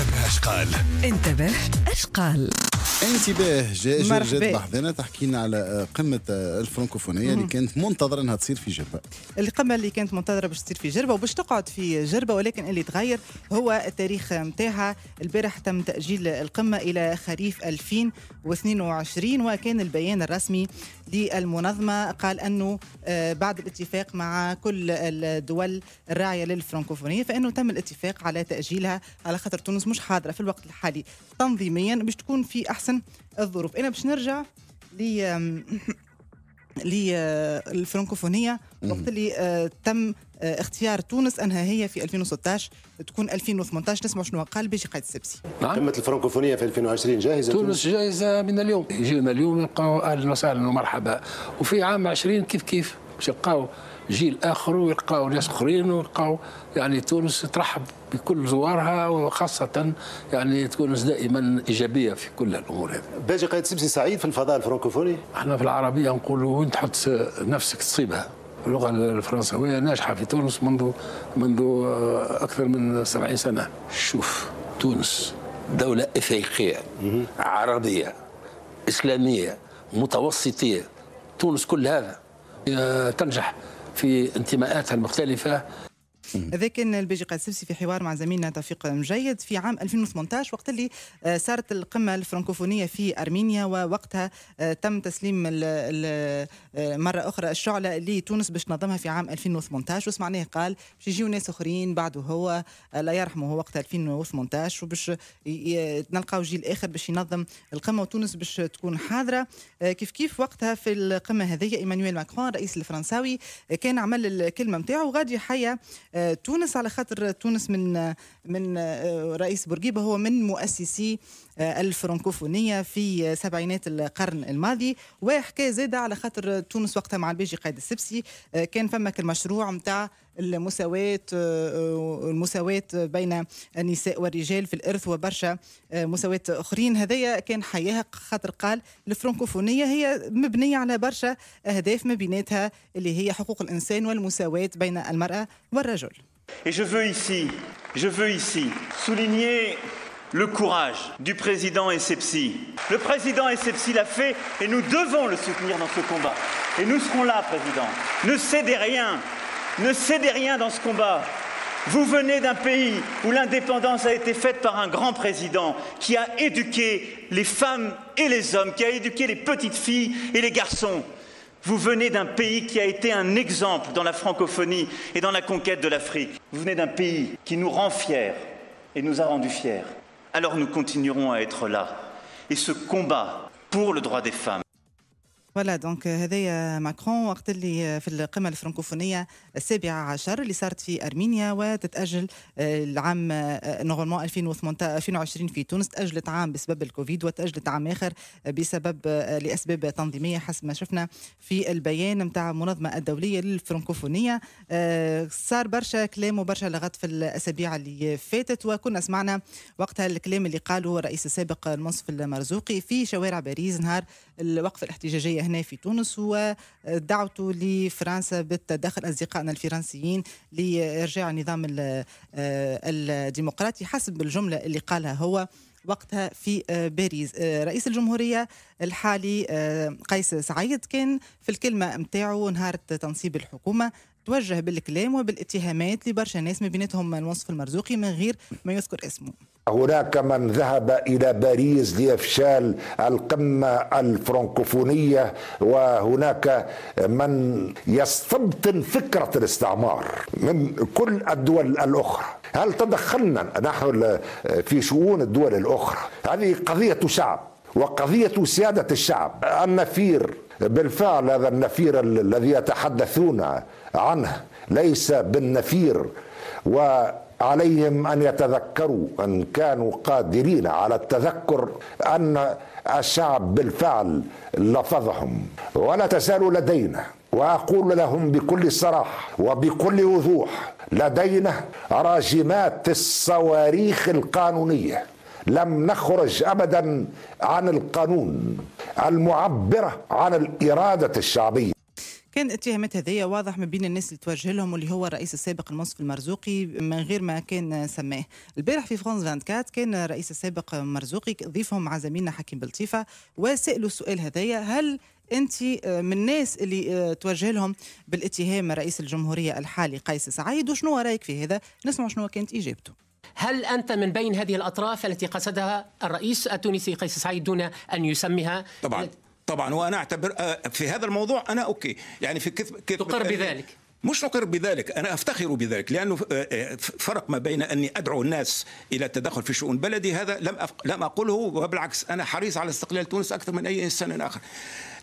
انتبه اش قال انتبه اش قال انتباه جا مرحبا. جات بحذنا تحكي لنا على قمة الفرنكوفونية اللي كانت منتظرة إنها تصير في جبهه القمة اللي كانت منتظرة باش تصير في جربة وباش تقعد في جربة ولكن اللي تغير هو التاريخ نتاعها البارح تم تأجيل القمة إلى خريف 2022 وكان البيان الرسمي للمنظمة قال أنه آه، بعد الاتفاق مع كل الدول الراعية للفرنكوفونية فإنه تم الاتفاق على تأجيلها على خاطر تونس مش حاضرة في الوقت الحالي تنظيميا باش تكون في أحسن الظروف. أنا باش نرجع ل آم، للفرنكوفونيه وقت اللي آه، تم آه، اختيار تونس أنها هي في 2016 تكون 2018 نسمع شنو قال الباجي قايد السبسي. نعم. قمة الفرنكوفونية في 2020 جاهزة تونس جاهزة من اليوم. يجينا اليوم يلقاو أهلا وسهلا ومرحبا. وفي عام 20 كيف كيف؟ باش يلقاو جيل آخر ويلقاو ناس آخرين ويلقاو يعني تونس ترحب بكل زوارها وخاصة يعني تونس دائما إيجابية في كل الأمور هذه. باجي قائد سبسي سعيد في الفضاء الفرنكوفوني. إحنا في العربية نقولوا وين تحط نفسك تصيبها؟ اللغة الفرنسوية ناجحة في تونس منذ منذ أكثر من 70 سنة. شوف تونس دولة إفريقية عربية إسلامية متوسطية. تونس كل هذا آه، تنجح. في انتماءاتها المختلفة هذا كان البيجي قائد السبسي في حوار مع زميلنا توفيق مجيد في عام 2018 وقت اللي آه، صارت القمة الفرنكوفونية في أرمينيا ووقتها آه، تم تسليم آه، مرة أخرى الشعلة لتونس باش تنظمها في عام 2018 وسمعناه قال باش يجيو ناس أخرين بعده هو لا يرحمه هو وقتها 2018 وباش نلقاو جيل آخر باش ينظم القمة وتونس باش تكون حاضرة. كيف كيف وقتها في القمة هذه؟ إيمانويل ماكرون الرئيس الفرنساوي كان عمل الكلمة نتاعو وغادي آه، تونس على خاطر تونس من من آه، رئيس بورقيبة هو من مؤسسي آه، الفرنكوفونية في سبعينات القرن الماضي. وحكى زاده على خاطر تونس وقتها مع الباجي قائد السبسي آه، كان فمك المشروع نتاع المساواة آه، المساواة بين النساء والرجال في الإرث وبرشا آه، مساواة أخرين هذايا كان حياها خاطر قال الفرنكوفونية هي مبنية على برشا أهداف ما بيناتها اللي هي حقوق الإنسان والمساواة بين المرأة والرجل Et je veux ici, je veux ici souligner le courage du président Essepsi. Le président Essepsi l'a fait et nous devons le soutenir dans ce combat. Et nous serons là, président. Ne cédez rien, ne cédez rien dans ce combat. Vous venez d'un pays où l'indépendance a été faite par un grand président qui a éduqué les femmes et les hommes, qui a éduqué les petites filles et les garçons. Vous venez d'un pays qui a été un exemple dans la francophonie et dans la conquête de l'Afrique. Vous venez d'un pays qui nous rend fiers et nous a rendus fiers. Alors nous continuerons à être là. Et ce combat pour le droit des femmes. voilà donc هذايا ماكرون وقت اللي في القمة الفرنكوفونية السابعه عشر اللي صارت في أرمينيا وتتأجل آه، العام normalement 2018 2020 في تونس. تأجلت عام بسبب الكوفيد وتأجلت عام آخر بسبب آه، لأسباب تنظيمية حسب ما شفنا في البيان نتاع المنظمه الدولية للفرنكوفونية. آه، صار برشا كلام وبرشا لغط في الأسابيع اللي فاتت وكنا سمعنا وقتها الكلام اللي قاله الرئيس السابق المنصف المرزوقي في شوارع باريس نهار الوقفة الاحتجاجية. هنا في تونس ودعوته لفرنسا بالتدخل أصدقائنا الفرنسيين لإرجاع النظام ال- آه، الديمقراطي حسب الجملة اللي قالها هو وقتها في آه، باريس. آه، رئيس الجمهورية الحالي قيس سعيد كان في الكلمة متاعه نهار تنصيب الحكومة. توجه بالكلام وبالاتهامات لبرشا ناس ما بيناتهم المرزوقي من غير ما يذكر اسمه. هناك من ذهب إلى باريس لإفشال القمة الفرنكوفونية وهناك من يستبطن فكرة الاستعمار من كل الدول الأخرى. هل تدخلنا نحن في شؤون الدول الأخرى؟ هذه قضية شعب وقضية سيادة الشعب. النفير بالفعل هذا النفير الذي يتحدثون عنه ليس بالنفير وعليهم أن يتذكروا أن كانوا قادرين على التذكر أن الشعب بالفعل لفظهم. ولا تزال لدينا وأقول لهم بكل صراحة وبكل وضوح لدينا راجمات الصواريخ القانونية. لم نخرج ابدا عن القانون المعبرة عن الإرادة الشعبية. كان اتهامات هذيا واضح ما بين الناس اللي توجه لهم واللي هو الرئيس السابق المنصف المرزوقي من غير ما كان سماه. البارح في فرانس 24 كان الرئيس السابق مرزوقي ضيفهم مع زميلنا حكيم بلطيفة وسألوا السؤال هذايا هل أنت من الناس اللي توجه لهم بالاتهام رئيس الجمهورية الحالي قيس سعيد؟ وشنو رأيك في هذا؟ نسمع شنو كانت إجابته. هل أنت من بين هذه الأطراف التي قصدها الرئيس التونسي قيس سعيد دون أن يسميها؟ طبعا. طبعا. وأنا أعتبر آه، في هذا الموضوع أنا أوكي. يعني في كذب تقر بذلك. مش نقر بذلك أنا أفتخر بذلك لأنه آه، آه، فرق ما بين أني أدعو الناس إلى التدخل في شؤون بلدي هذا لم لم اقوله وبالعكس أنا حريص على استقلال تونس أكثر من أي إنسان آخر.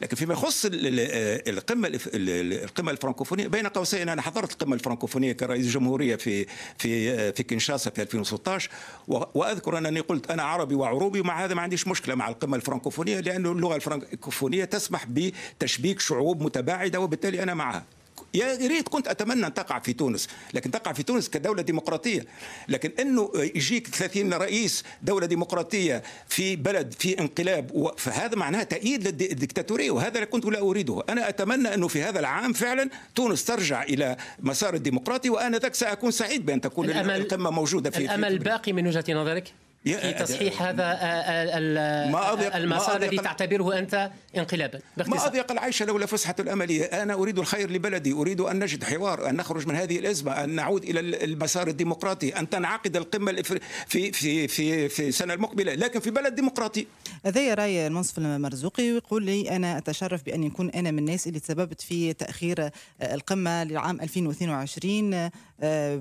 لكن فيما يخص القمة القمة الفرنكوفونية بين قوسين أنا حضرت القمة الفرنكوفونية كرئيس جمهورية في في في كنشاسا في 2016 وأذكر أنني قلت أنا عربي وعروبي ومع هذا ما عنديش مشكلة مع القمة الفرنكوفونية لأنه اللغة الفرنكوفونيه تسمح بتشبيك شعوب متباعدة وبالتالي أنا معها. يا ريت كنت أتمنى أن تقع في تونس لكن تقع في تونس كدولة ديمقراطية. لكن إنه يجيك 30 رئيس دولة ديمقراطية في بلد في انقلاب فهذا معناه تأييد للديكتاتورية وهذا كنت لا أريده. أنا أتمنى أنه في هذا العام فعلا تونس ترجع إلى مسار الديمقراطي وأنا ذاك سأكون سعيد بأن تكون القمة موجودة في الأمل باقي من وجهة نظرك؟ في تصحيح هذا آه، آه، ما أضيق المسار الذي تعتبره أنت انقلابا باختصار. ما أضيق العيش لولا فسحة الأمل أنا أريد الخير لبلدي أريد أن نجد حوار أن نخرج من هذه الأزمة أن نعود إلى المسار الديمقراطي أن تنعقد القمة في في في في السنة المقبلة لكن في بلد ديمقراطي. هذا رأي المنصف المرزوقي ويقول لي أنا أتشرف بأن يكون أنا من الناس اللي تسببت في تأخير القمة لعام 2022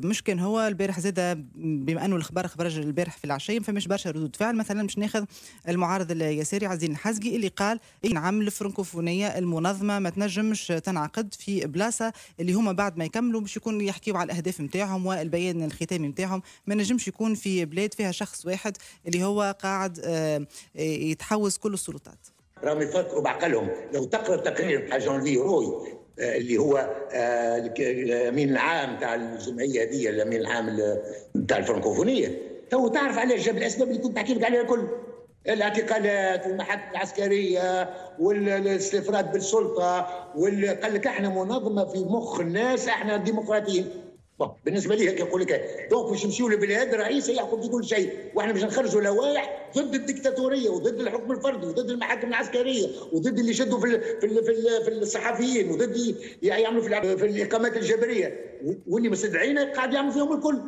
مش كان هو البارح زاد بما أنه الأخبار خرج البارح في العشية فمش برشا ردود فعل. مثلا مش ناخذ المعارض اليساري عزيز الحزقي اللي قال إيه نعم الفرنكوفونية المنظمة ما تنجمش تنعقد في بلاصة اللي هما بعد ما يكملوا باش يكون يحكيوا على الأهداف نتاعهم والبيان الختامي نتاعهم ما نجمش يكون في بلاد فيها شخص واحد اللي هو قاعد آه، يتحوز كل السلطات. راهم يفكروا بعقلهم. لو تقرأ تقرير بتاع جون لي روي آه، اللي هو آه، الأمين العام تاع الجمعية هذه الأمين العام تاع الفرنكوفونية تو تعرف علاش جاب الأسباب اللي كنت تحكي لك عليها الكل. الاعتقالات والمحاكم العسكرية والاستفراد بالسلطة قال لك إحنا منظمة في مخ الناس إحنا ديمقراطيين. بالنسبة لي هيك يقول لك donc باش نمشيو لبلاد رئيس يحكم في كل شيء. وإحنا باش نخرجوا لوائح ضد الدكتاتورية وضد الحكم الفردي وضد المحاكم العسكرية وضد اللي يشدوا في في في, في الصحفيين وضد يعملوا في, في الإقامات الجبرية. واللي مستدعينا قاعد يعملوا فيهم الكل.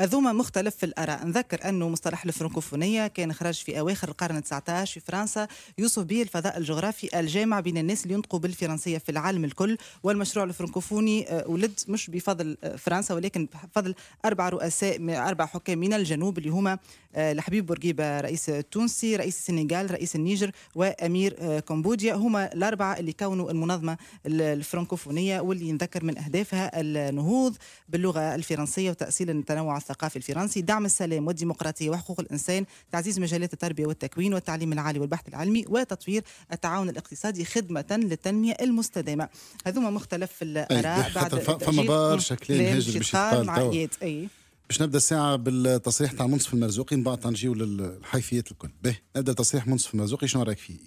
هذوما مختلف في الآراء. نذكر أنه مصطلح الفرنكوفونية كان خرج في أواخر القرن 19 في فرنسا يوصف به الفضاء الجغرافي الجامع بين الناس اللي ينطقوا بالفرنسية في العالم الكل. والمشروع الفرنكوفوني آه، ولد مش بفضل آه، فرنسا ولكن بفضل أربع رؤساء أربع حكام من الجنوب اللي هما آه، لحبيب بورقيبة رئيس التونسي رئيس السنغال رئيس النيجر وأمير كمبوديا. هما الأربعة اللي كونوا المنظمة الفرنكوفونية واللي نذكر من أهدافها النهوض باللغة الفرنسية وتأصيل التنوع الثقافي الفرنسي دعم السلام والديمقراطية وحقوق الإنسان تعزيز مجالات التربية والتكوين والتعليم العالي والبحث العلمي وتطوير التعاون الاقتصادي خدمة للتنمية المستدامة. هذوما مختلف الآراء بعد فما برشا كلام هاجر باش يتقال أي. باش نبدأ الساعة بالتصريح تاع منصف المرزوقي من بعد نجيو للحيثيات الكل. به نبدأ تصريح منصف المرزوقي شنو رايك فيه؟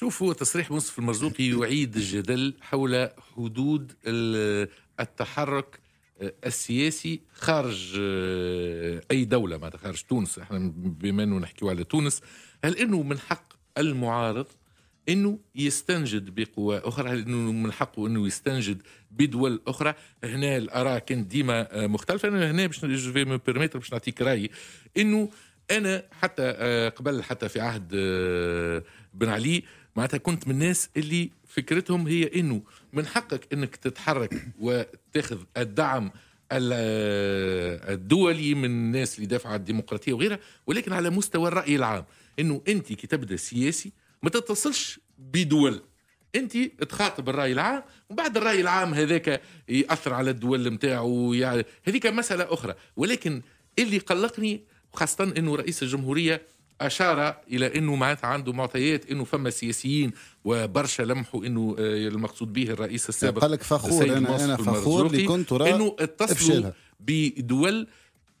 شوف هو تصريح منصف المرزوقي يعيد الجدل حول حدود التحرك السياسي خارج آه، أي دولة ما خارج تونس. إحنا بما إنه نحكيو على تونس هل إنه من حق المعارض إنه يستنجد بقوى أخرى؟ هل إنه من حقه إنه يستنجد بدول أخرى؟ هنا الآراء كانت ديما آه، مختلفة. أنا هنا باش باش نعطيك رأيي إنه أنا حتى آه، قبل حتى في عهد بن علي معناتها كنت من الناس اللي فكرتهم هي إنه من حقك إنك تتحرك وتاخذ الدعم الدولي من الناس اللي دافعوا عن الديمقراطية وغيرها ولكن على مستوى الرأي العام. إنه أنت كي تبدأ سياسي ما تتصلش بدول. أنت تخاطب الرأي العام وبعد الرأي العام هذاك يأثر على الدول نتاعو يعني هذيك مسألة أخرى. ولكن اللي قلقني خاصه إنه رئيس الجمهورية أشار إلى إنه معناتها عنده معطيات إنه فما سياسيين وبرشا لمحوا إنه آه، المقصود به الرئيس السابق قال لك فخور أنا أنا فخور اللي كنت إنه اتصلوا بدول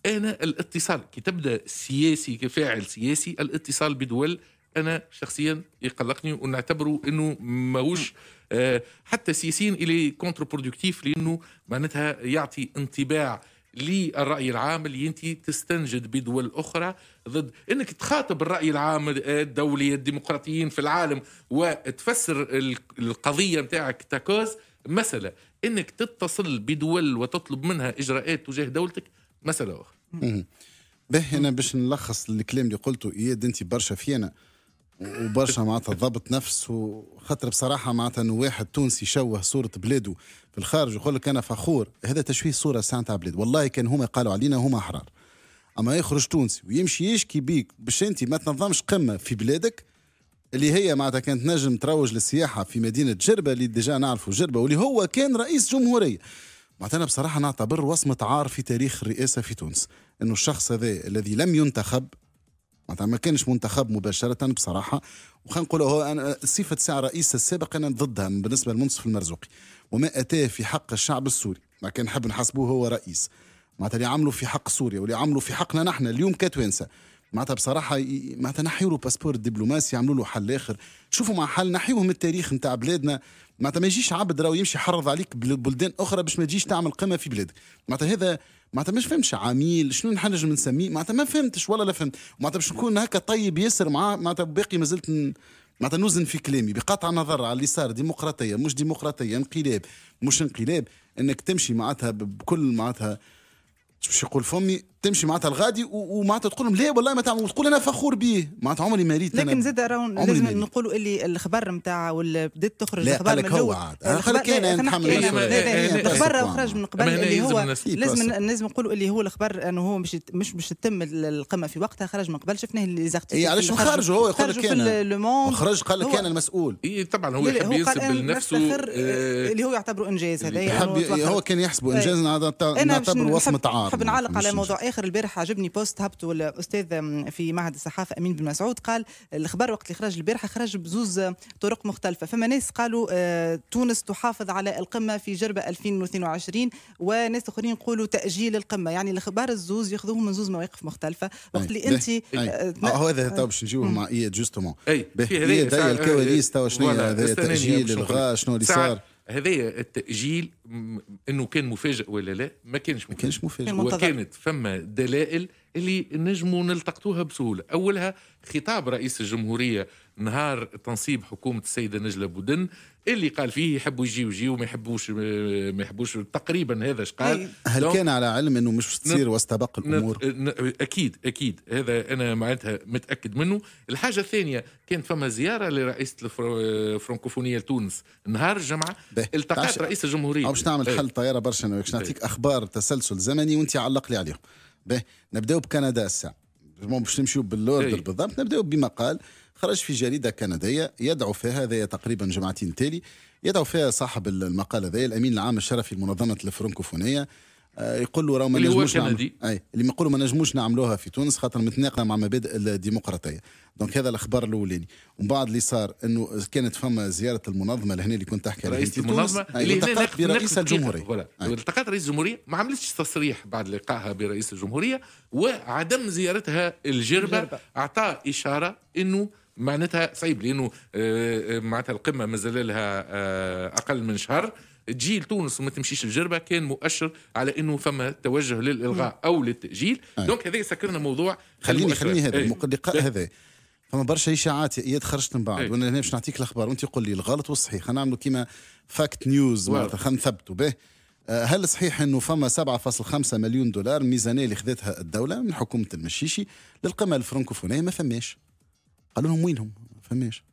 أنا الاتصال. كي تبدأ سياسي كفاعل سياسي الاتصال بدول أنا شخصيا يقلقني ونعتبره إنه ماهوش آه، حتى سياسيا إلا contre-productif لأنه معناتها يعطي انطباع للرأي العام اللي أنت تستنجد بدول أخرى ضد إنك تخاطب الرأي العام الدولي الديمقراطيين في العالم وتفسر القضية نتاعك ta cause مسألة إنك تتصل بدول وتطلب منها إجراءات تجاه دولتك؟ مسألة أخرى. به أنا باش نلخص الكلام اللي قلته إياد أنت برشا فينا. وبرشا معناتها ضبط نفس وخاطر بصراحة معناتها إنه واحد تونسي يشوه صورة بلاده في الخارج ويقول لك أنا فخور. هذا تشويه صورة ساعة تاع بلاد. والله كان هما قالوا علينا هما احرار أما يخرج تونسي ويمشي يشكي بيك باش أنت ما تنظمش قمة في بلادك اللي هي معناتها كانت نجم تروج للسياحة في مدينة جربة اللي déjà نعرفوا جربة واللي هو كان رئيس جمهورية. معناتها أنا بصراحة نعتبر وصمة عار في تاريخ الرئاسة في تونس. إنه الشخص هذا الذي لم ينتخب معناتها ما كانش منتخب مباشرة بصراحة. وخلينا نقول هو أنا صفة ساعة رئيس السابق أنا ضدها بالنسبة للمنصف المرزوقي. وما أتاه في حق الشعب السوري. ما كان نحب نحسبوه هو رئيس. معناتها اللي عملوا في حق سوريا واللي عملوا في حقنا نحن اليوم كتوانسه معناتها بصراحة معناتها نحيوا له باسبور الدبلوماسي يعملوا له حل آخر. شوفوا مع حل نحيوه من التاريخ نتاع بلادنا. معناتها ما يجيش عبد راهو يمشي يحرض عليك بلدان أخرى باش ما تجيش تعمل قمة في بلادك. معناتها هذا معناتها مش فهمتش عميل شنو نحن نسميه معناتها ما فهمتش ولا لا فهمت. معناتها باش نكون هكا طيب ياسر معاه معناتها باقي ما زلت معناتها نوزن في كلامي بقطع نظر على اللي صار ديمقراطية مش ديمقراطية انقلاب مش انقلاب. إنك تمشي معناتها بكل معناتها باش يقول فمي؟ تمشي معناتها الغادي ومعناتها تقول لهم لا والله ما تعمل تقول أنا فخور به معناتها عمري ما ريت لكن زاد لازم نقولوا اللي الخبر نتاع ولا بدات تخرج الخبر من هو خليك أنا نتحمل. الخبر خرج من قبل اللي هو لازم لازم نقولوا اللي هو الخبر إنه هو مش مش باش تتم القمة في وقتها خرج من قبل. شفناه اللي زغتي اي علاش خرج هو يقول لك كان خرج قال لك كان المسؤول. اي طبعا هو يحب ينسب لنفسه اللي هو يعتبره إنجاز هذا هو كان يحسبه إنجاز نعتبر وصمة عار نحب نعلق على موضوع آخر البارح عجبني بوست هبطوا الاستاذ في معهد الصحافة أمين بن مسعود قال الخبر وقت اللي خرج البارحه خرج بزوز طرق مختلفة. فما ناس قالوا آه، تونس تحافظ على القمة في جربه 2022 وناس آخرين يقولوا تأجيل القمة. يعني الخبر الزوز ياخذوهم من زوز مواقف مختلفة. وقت اللي انت آه، هو هذا تو باش نجيو مع إياد justement. أي هي الكواليس تو شنو هذا تأجيل الغاء شنو اللي صار؟ هذايا التأجيل إنه كان مفاجئ ولا لا؟ ما كانش مفاجئ. ما كانش مفاجئ. وكانت فما دلائل اللي نجموا نلتقطوها بسهولة. أولها خطاب رئيس الجمهورية نهار تنصيب حكومة السيدة نجلة بودن اللي قال فيه يحبوا يجيو يجيو ما يحبوش ما يحبوش تقريبا هذا اش قال. هل كان على علم إنه مش تصير واستبق الأمور؟ أكيد أكيد. هذا أنا معناتها متأكد منه. الحاجة الثانية كانت فما زيارة لرئيس الفرنكوفونية لتونس. نهار الجمعة التقت رئيس الجمهورية. باش نعمل حل طيارة برشا باش نعطيك أخبار تسلسل زمني وأنت علق لي عليهم. به. نبداو بكندا الساعة باش نمشيو بال ordre بالضبط. نبداو بمقال خرج في جريدة كندية يدعو فيها هذا تقريبا جمعتين تالي يدعو فيها صاحب المقال هذا الأمين العام الشرفي لمنظمة الفرنكوفونية يقول له راه ما نجموش أي اللي يقولوا ما نجموش نعملوها في تونس خاطر متناقضة مع مبادئ الديمقراطية. donc هذا الأخبار الأولاني. ومن بعد اللي صار إنه كانت فما زيارة المنظمة لهنا اللي كنت تحكي عليها. رئيس المنظمة اللي التقت برئيس الجمهورية. التقت رئيس الجمهورية ما عملتش تصريح بعد لقائها برئيس الجمهورية وعدم زيارتها الجربة. أعطى إشارة إنه معناتها صعيب لأنه آه، آه، معناتها القمة مازال لها آه، أقل من شهر. تجي لتونس وما تمشيش الجربة كان مؤشر على إنه فما توجه للإلغاء أو للتأجيل. دونك هذا سكرنا موضوع خليني خليني هذا اللقاء هذا. فما برشا إشاعات اياد خرجت من بعد وأنا هنا باش نعطيك الأخبار وأنت قول لي الغلط والصحيح. نعملوا كيما fake news خلينا نثبتوا به. هل صحيح إنه فما 7.5 مليون دولار ميزانية اللي خذتها الدولة من حكومة المشيشي للقمة الفرنكوفونية؟ ما فماش. قالوا لهم وينهم؟ ما فماش.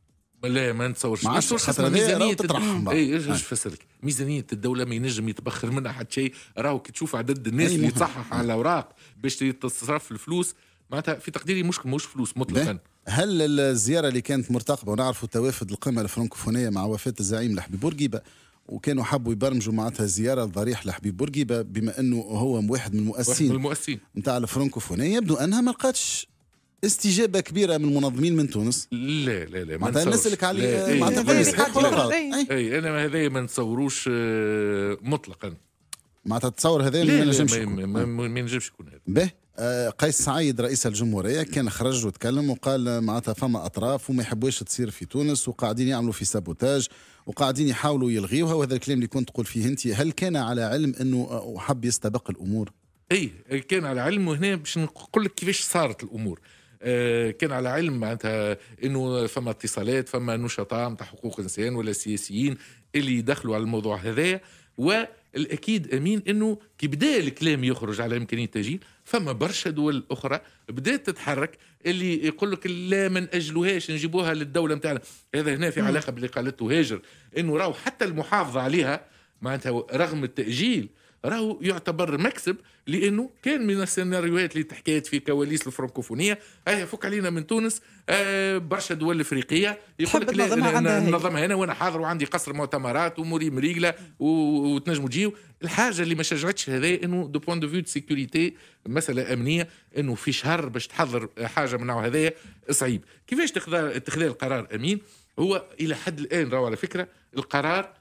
لا ما نتصورش. ما نتصورش خاطر ميزانية تطرح اي إيش نفسرك ميزانية الدولة ما ينجم يتبخر منها حتى شيء. راهو كي تشوف عدد الناس اللي تصحح على الأوراق باش تصرف الفلوس معناتها في تقديري مشكل مش فلوس مطلقا. هل الزيارة اللي كانت مرتقبة ونعرفوا توافد القمة الفرنكوفونية مع وفاة الزعيم لحبيب بورقيبة وكانوا حبوا يبرمجوا معناتها زيارة ضريح لحبيب بورقيبة بما إنه هو واحد من المؤسسين واحد من المؤسسين. نتاع الفرنكوفونية يبدو أنها ما لقاتش. استجابة كبيرة من المنظمين من تونس. لا لا لا معناتها نسالك عليه معناتها اي أنا هذا ما نتصوروش آه، مطلقا. معناتها تصور هذا ما ينجمش ما ينجمش يكون هذا. به آه، قيس سعيد رئيس الجمهورية كان خرج وتكلم وقال معناتها فما أطراف وما يحبوش تصير في تونس وقاعدين يعملوا في سابوتاج وقاعدين يحاولوا يلغيوها وهذا الكلام اللي كنت تقول فيه أنت. هل كان على علم أنه حب يستبق الأمور؟ اي كان على علم وهنا باش نقول لك كيفاش صارت الأمور. كان على علم معناتها إنه فما اتصالات فما نشطاء نتاع حقوق الإنسان ولا سياسيين اللي يدخلوا على الموضوع هذايا والأكيد أمين إنه كي بدا الكلام يخرج على إمكانية التاجيل فما برشا دول أخرى بدات تتحرك اللي يقول لك لا ما نأجلوهاش نجيبوها للدولة نتاعنا هذا هنا في علاقة باللي قالته هاجر إنه راهو حتى المحافظة عليها معناتها رغم التأجيل راهو يعتبر مكسب لأنه كان من السيناريوهات اللي تحكيت في كواليس الفرنكوفونية. هيا فك علينا من تونس. آه برشا دول إفريقية. يقول لك ننظمها هنا وأنا حاضر وعندي قصر مؤتمرات وأموري مريقله وتنجموا تجيو. الحاجة اللي ما شجعتش هذا إنه du point de vue de sécurité مسألة أمنية إنه في شهر باش تحضر حاجة من نوع هذايا صعيب. كيفاش اتخاذ القرار أمين؟ هو إلى حد الآن راهو على فكرة القرار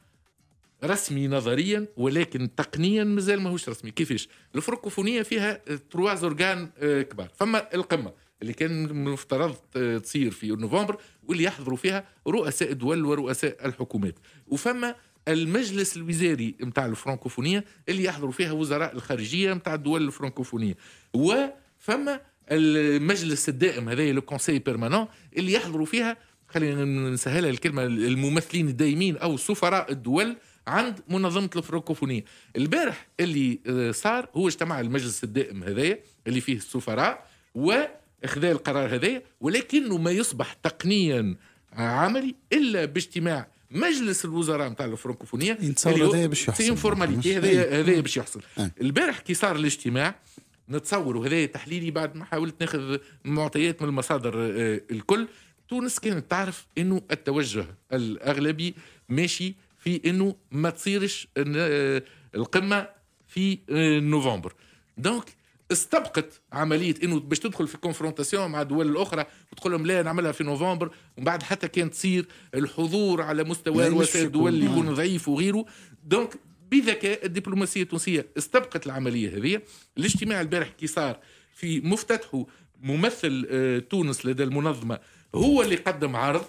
رسمي نظريا ولكن تقنيا مازال ماهوش رسمي. كيفاش؟ الفرنكوفونيه فيها تروا زورغان آه، كبار. فما القمة اللي كان مفترض تصير في نوفمبر واللي يحضروا فيها رؤساء الدول ورؤساء الحكومات. وفما المجلس الوزاري نتاع الفرنكوفونية اللي يحضروا فيها وزراء الخارجية نتاع الدول الفرنكوفونية. وفما المجلس الدائم هذا le conseil permanent اللي يحضروا فيها خلينا نسهلها الكلمة الممثلين الدائمين أو سفراء الدول عند منظمة الفرنكوفونية. البارح اللي آه، صار هو اجتمع المجلس الدائم هذايا اللي فيه السفراء وأخذ القرار هذايا ولكنه ما يصبح تقنيا عملي إلا باجتماع مجلس الوزراء نتاع الفرنكوفونية هذايا باش يحصل. formalité هذايا هذايا باش يحصل. البارح كي صار الاجتماع نتصور وهذا تحليلي بعد ما حاولت ناخذ معطيات من المصادر آه، الكل تونس كانت تعرف إنه التوجه الأغلبي ماشي في إنه ما تصيرش آه، القمة في آه، نوفمبر. donc استبقت عملية إنه باش تدخل في confrontation مع الدول الأخرى وتقول لهم لا نعملها في نوفمبر ومن بعد حتى كان تصير الحضور على مستوى رؤساء الدول اللي يكون ضعيف وغيره. donc بذكاء الدبلوماسية التونسية استبقت العملية هذه. الاجتماع البارح كي صار في مفتتحه ممثل آه، تونس لدى المنظمة هو اللي قدم عرض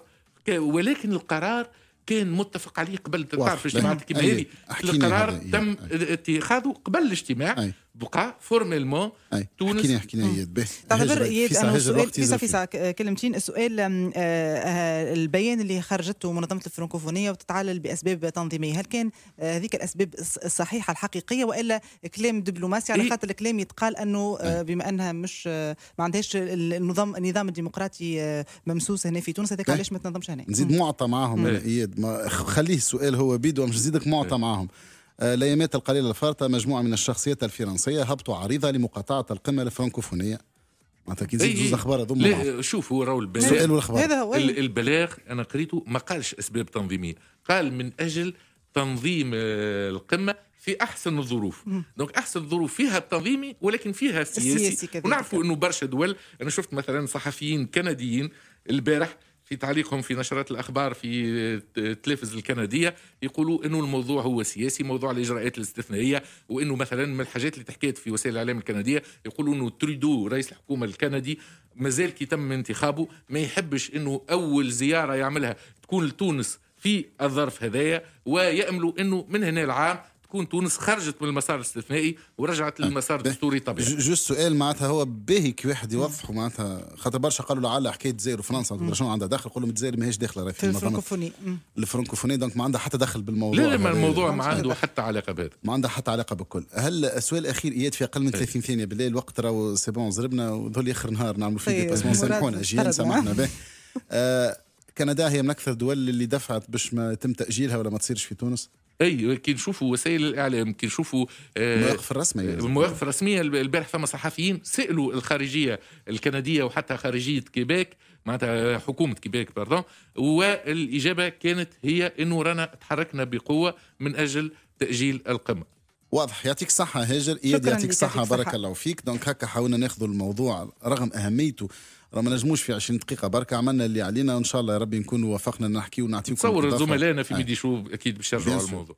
ولكن القرار كان متفق عليه قبل تعرف الاجتماعات كيما هذه القرار تم اتخاذه قبل الاجتماع. بقى formellement تونس. حكينا حكينا تعتبر إياد انه السؤال فيسا فيسا كلمتين السؤال آه، آه، البيان اللي خرجته منظمة الفرنكوفونية وتتعلل بأسباب تنظيمية. هل كان آه، هذيك الأسباب الصحيحه الحقيقية وإلا كلام دبلوماسي على إيه. خاطر الكلام يتقال أنه بما أنها مش ما عندهاش النظام النظام الديمقراطي ممسوس هنا في تونس هذاك علاش ما تنظمش هنا؟ نزيد معطى معاهم اياد خليه السؤال هو بيدو مش نزيدك معطى معاهم. الأيامات القليلة الفارطة مجموعة من الشخصيات الفرنسية هبطوا عريضة لمقاطعة القمة الفرنكوفونية. معناتها كي نزيد زوز أخبار هذوما. لا شوف هو راهو البلاغ. سؤال والأخبار. هذا هو البلاغ أنا قريته ما قالش أسباب تنظيمية. قال من أجل تنظيم آه، القمة في أحسن الظروف. donc أحسن الظروف فيها التنظيمي ولكن فيها السياسي, السياسي. ونعرفوا إنه برشا دول أنا شفت مثلا صحفيين كنديين البارح في تعليقهم في نشرات الأخبار في التلفز الكندية يقولوا إنه الموضوع هو سياسي موضوع الإجراءات الاستثنائية وإنه مثلا من الحاجات اللي تحكيت في وسائل الإعلام الكندية يقولوا إنه ترودو رئيس الحكومة الكندي مازال كي تم انتخابه ما يحبش إنه أول زيارة يعملها تكون لتونس في الظرف هذايا ويأملوا إنه من هنا العام تكون تونس خرجت من المسار الاستثنائي ورجعت للمسار الدستوري الطبيعي juste سؤال معناتها هو باهي كي واحد يوضحوا معناتها خاطر برشا قالوا لعل حكاية الجزائر وفرنسا شنو عندها دخل؟ قول لهم الجزائر ماهيش داخله في الفرنكوفوني. الفرنكوفوني donc ما عندها حتى دخل بالموضوع لا لا الموضوع ما عنده حتى علاقة بهذا. ما عندها حتى علاقة بالكل. هل السؤال الأخير إياد في أقل من 30 ثانية بالله الوقت راهو c'est bon زربنا وذول اخر نهار نعملوا فيه طيب، dépassement سامحونا اجيال سامحنا به. آه كندا هي من أكثر الدول اللي دفعت باش ما يتم تأجيلها ولا ما تصيرش في تونس. أي كي نشوفوا وسائل الإعلام كي نشوفوا آه، المواقف الرسميه المواقف الرسميه البارح فما صحفيين سألوا الخارجية الكندية وحتى خارجية كيبيك معناتها حكومة كيبيك pardon والإجابة كانت هي إنه رانا تحركنا بقوة من أجل تأجيل القمة. واضح. يعطيك الصحة هاجر. إياد يعطيك الصحة بارك الله فيك. donc هكا حاولنا ناخذ الموضوع رغم أهميته. راه ما نجموش في 20 دقيقة. برك عملنا اللي علينا. وان شاء الله يا ربي نكون وفقنا نحكي ونعطيكم تصور زملائنا في ميدي شو أكيد باش يرجعوا على الموضوع.